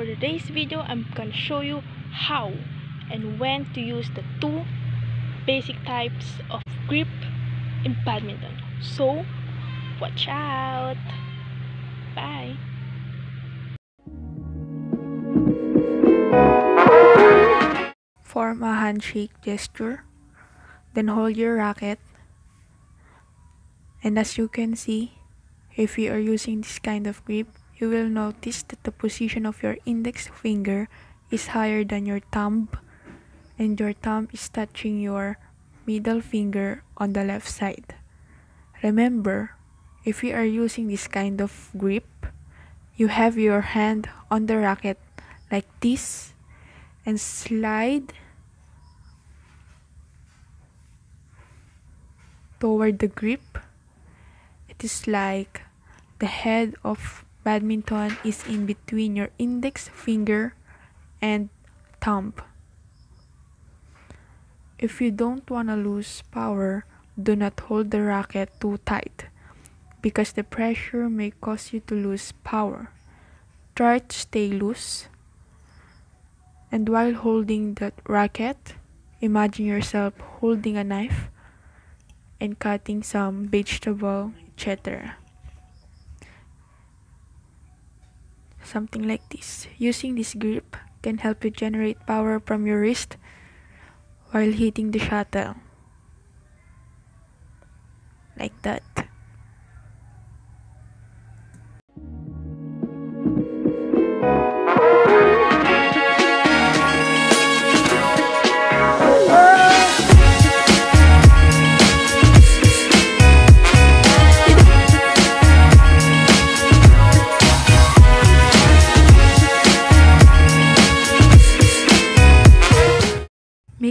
for today's video, I'm gonna show you how and when to use the two basic types of grip in badminton. So, watch out! Bye! Form a handshake gesture, then hold your racket. And as you can see, if you are using this kind of grip, you will notice that the position of your index finger is higher than your thumb and your thumb is touching your middle finger on the left side. Remember, if you are using this kind of grip, you have your hand on the racket like this and slide toward the grip. It is like the head of badminton is in between your index finger and thumb. If you don't want to lose power, do not hold the racket too tight because the pressure may cause you to lose power. Try to stay loose. And while holding the racket, imagine yourself holding a knife and cutting some vegetable, etc. Something like this. Using this grip can help you generate power from your wrist while hitting the shuttle. Like that.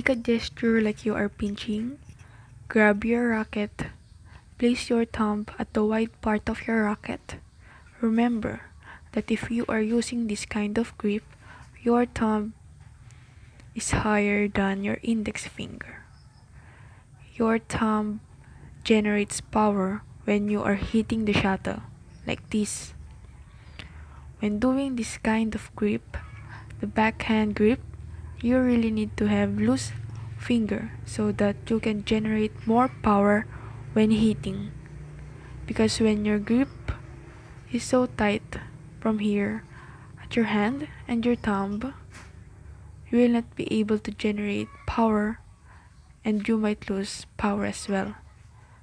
Make a gesture like you are pinching. Grab your racket. Place your thumb at the wide part of your racket. Remember that if you are using this kind of grip, your thumb is higher than your index finger. Your thumb generates power when you are hitting the shuttle, like this. When doing this kind of grip, the backhand grip, you really need to have loose finger so that you can generate more power when hitting. Because when your grip is so tight from here at your hand and your thumb, you will not be able to generate power and you might lose power as well.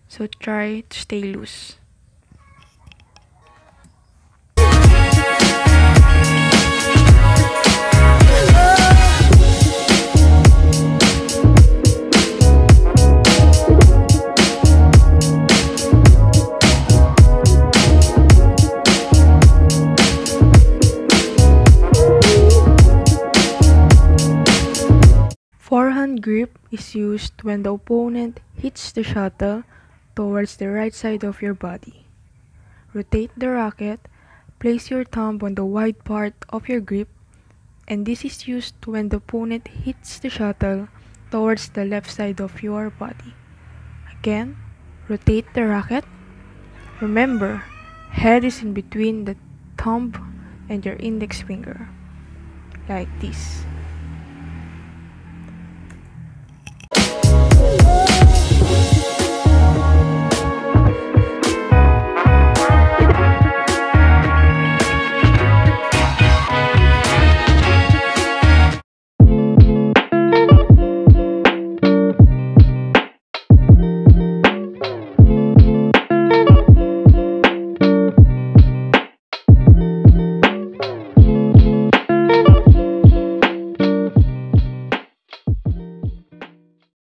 So try to stay loose. Grip is used when the opponent hits the shuttle towards the right side of your body. Rotate the racket, place your thumb on the wide part of your grip, and this is used when the opponent hits the shuttle towards the left side of your body. Again, rotate the racket. Remember, head is in between the thumb and your index finger, like this.